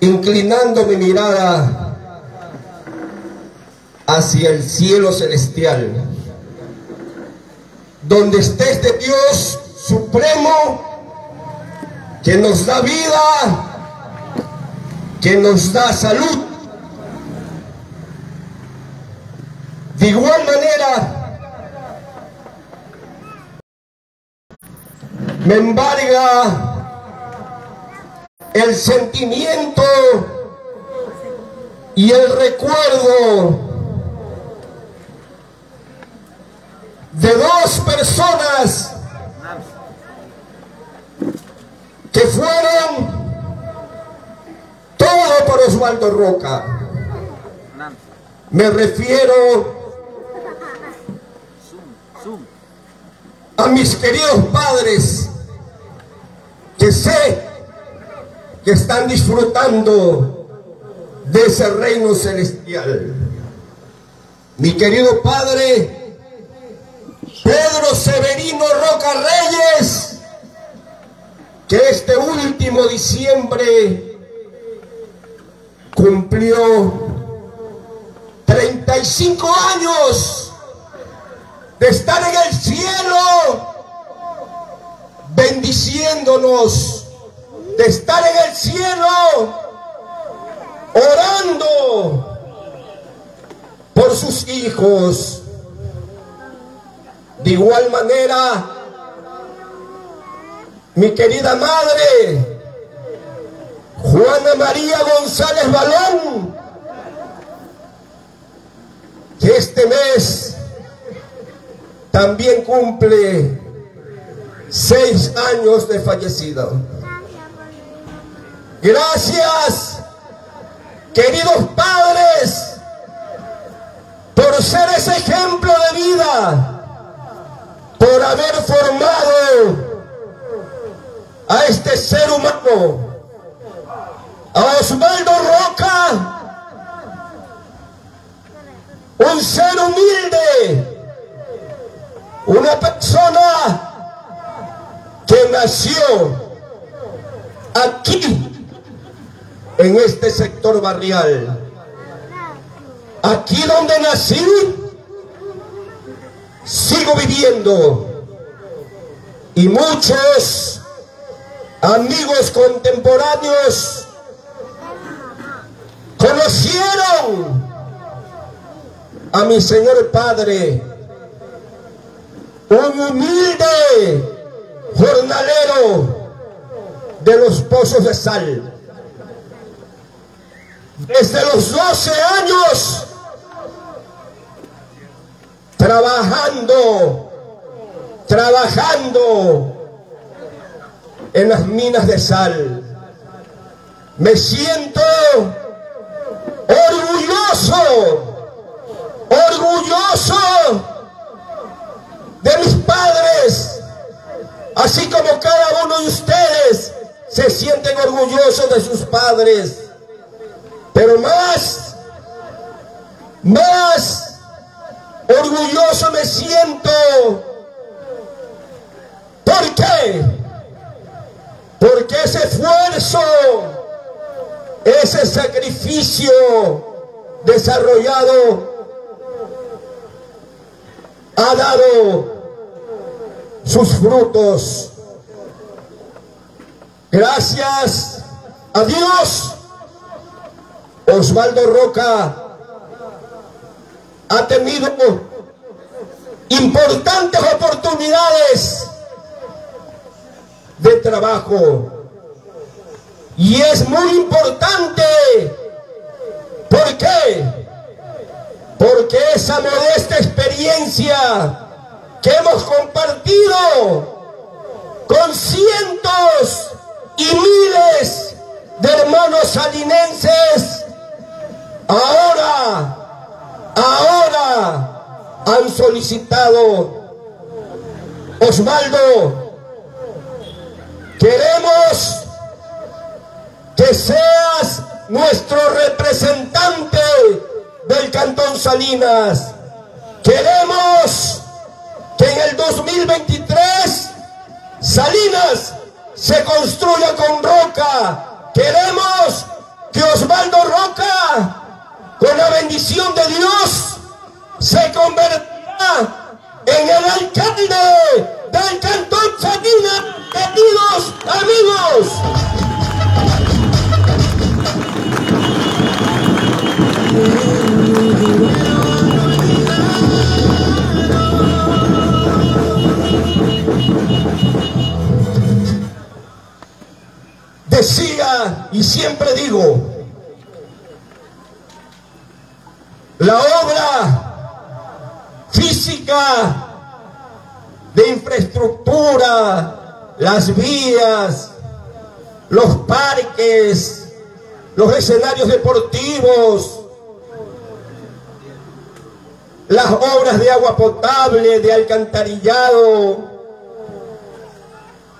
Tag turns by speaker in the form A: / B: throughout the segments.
A: inclinando mi mirada hacia el cielo celestial, donde esté este Dios supremo que nos da vida, que nos da salud. De igual manera, me embarga el sentimiento y el recuerdo de dos personas que fueron todo por Osvaldo Roca. Me refiero a mis queridos padres que sé que están disfrutando de ese reino celestial. Mi querido Padre, Pedro Severino Roca Reyes, que este último diciembre cumplió 35 años de estar en el cielo de estar en el cielo, orando por sus hijos. De igual manera, mi querida madre, Juana María González Balón, que este mes también cumple seis años de fallecido. Gracias, queridos padres, por ser ese ejemplo de vida, por haber formado a este ser humano, a Osvaldo Roca, un ser humilde, una persona que nació aquí, en este sector barrial. Aquí donde nací, sigo viviendo. Y muchos amigos contemporáneos conocieron a mi Señor Padre, un humilde jornalero de los pozos de sal. Desde los 12 años, trabajando, trabajando en las minas de sal. Me siento orgulloso, orgulloso de mis padres, Así como cada uno de ustedes se sienten orgullosos de sus padres. Pero más, más orgulloso me siento. ¿Por qué? Porque ese esfuerzo, ese sacrificio desarrollado ha dado sus frutos. Gracias a Dios, Osvaldo Roca ha tenido importantes oportunidades de trabajo. Y es muy importante. ¿Por qué? Porque esa modesta experiencia que hemos compartido con cientos y miles de hermanos salinenses, ahora, ahora han solicitado, Osvaldo, queremos que seas nuestro representante del Cantón Salinas. Queremos que en el 2023 Salinas se construya con Roca. Queremos que Osvaldo Roca, con la bendición de Dios, se convertirá en el alcalde del Cantón Salinas, queridos amigos. Y siempre digo, la obra física de infraestructura, las vías, los parques, los escenarios deportivos, las obras de agua potable, de alcantarillado,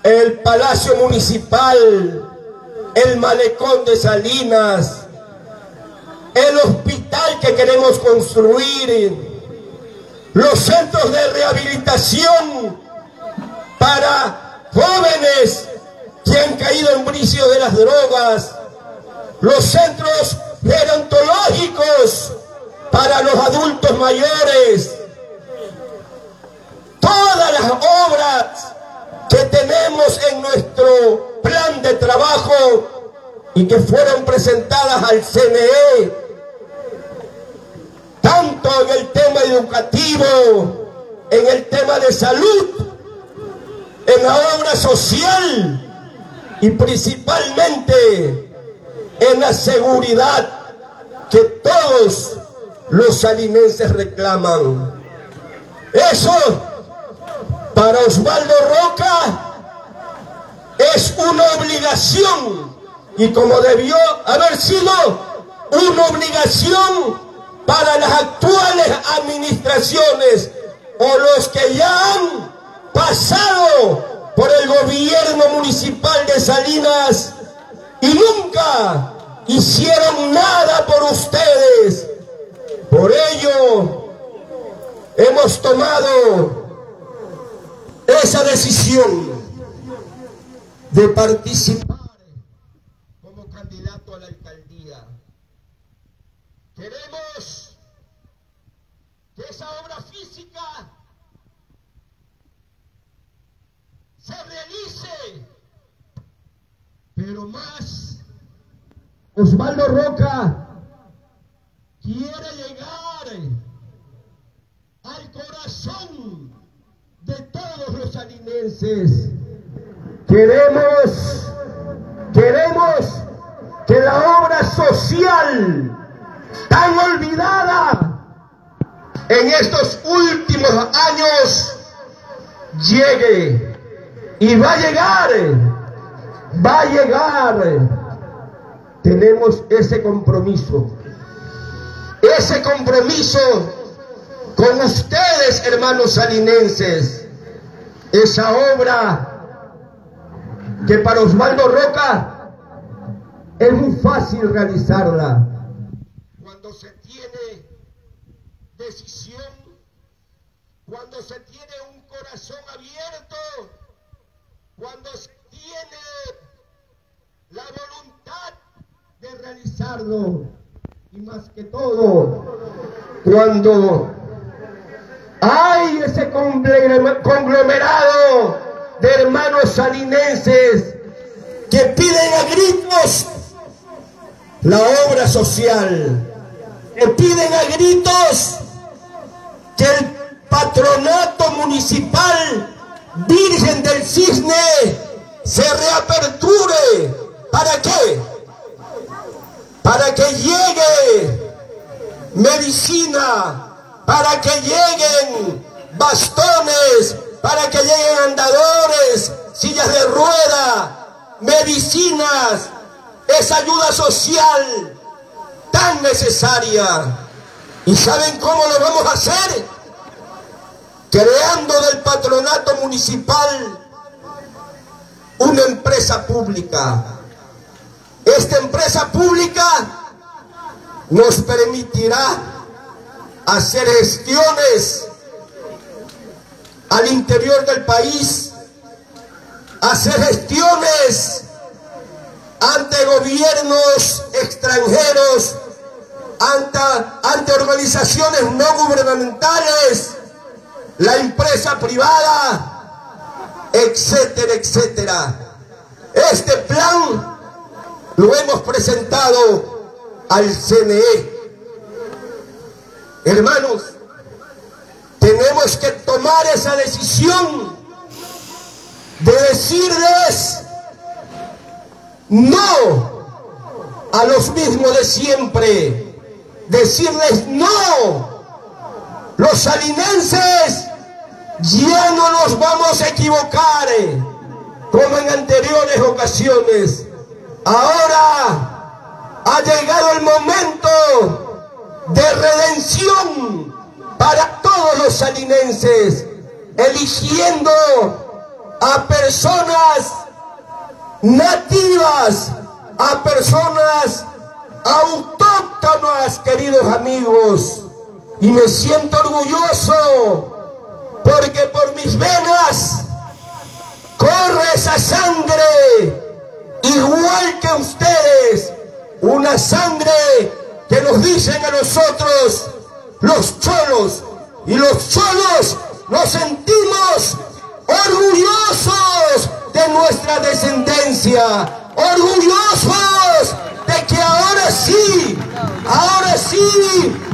A: el palacio municipal, el malecón de Salinas, el hospital que queremos construir, los centros de rehabilitación para jóvenes que han caído en vicio de las drogas, los centros gerontológicos para los adultos mayores, todas las obras que tenemos en nuestro plan de trabajo y que fueron presentadas al CNE, tanto en el tema educativo, en el tema de salud, en la obra social y principalmente en la seguridad que todos los salinenses reclaman. Eso para Osvaldo Roca es una obligación y como debió haber sido una obligación para las actuales administraciones o los que ya han pasado por el gobierno municipal de Salinas y nunca hicieron nada por ustedes. Por ello hemos tomado esa decisión de participar como candidato a la alcaldía. Queremos que esa obra física se realice, pero más Osvaldo Roca quiere llegar al corazón de todos los salinenses. Queremos, queremos que la obra social tan olvidada en estos últimos años llegue y va a llegar, va a llegar. Tenemos ese compromiso, ese compromiso con ustedes, hermanos salinenses, esa obra que para Osvaldo Roca es muy fácil realizarla. Cuando se tiene decisión, cuando se tiene un corazón abierto, cuando se tiene la voluntad de realizarlo, y más que todo, cuando hay ese conglomerado de hermanos salinenses que piden a gritos la obra social, que piden a gritos que el patronato municipal Virgen del Cisne se reaperture. ¿Para qué? Para que llegue medicina para que lleguen bastones, para que lleguen sillas de rueda, medicinas, esa ayuda social tan necesaria. ¿Y saben cómo lo vamos a hacer? Creando del patronato municipal una empresa pública. Esta empresa pública nos permitirá hacer gestiones al interior del país hacer gestiones ante gobiernos extranjeros, ante, ante organizaciones no gubernamentales, la empresa privada, etcétera, etcétera. Este plan lo hemos presentado al CNE. Hermanos, tenemos que tomar esa decisión de decirles no a los mismos de siempre. Decirles no. Los salinenses ya no nos vamos a equivocar como en anteriores ocasiones. Ahora ha llegado el momento de redención para todos los salinenses, eligiendo a personas nativas, a personas autóctonas, queridos amigos. Y me siento orgulloso porque por mis venas corre esa sangre, igual que ustedes, una sangre que nos dicen a nosotros los cholos, y los cholos nos sentimos orgullosos de nuestra descendencia, orgullosos de que ahora sí, ahora sí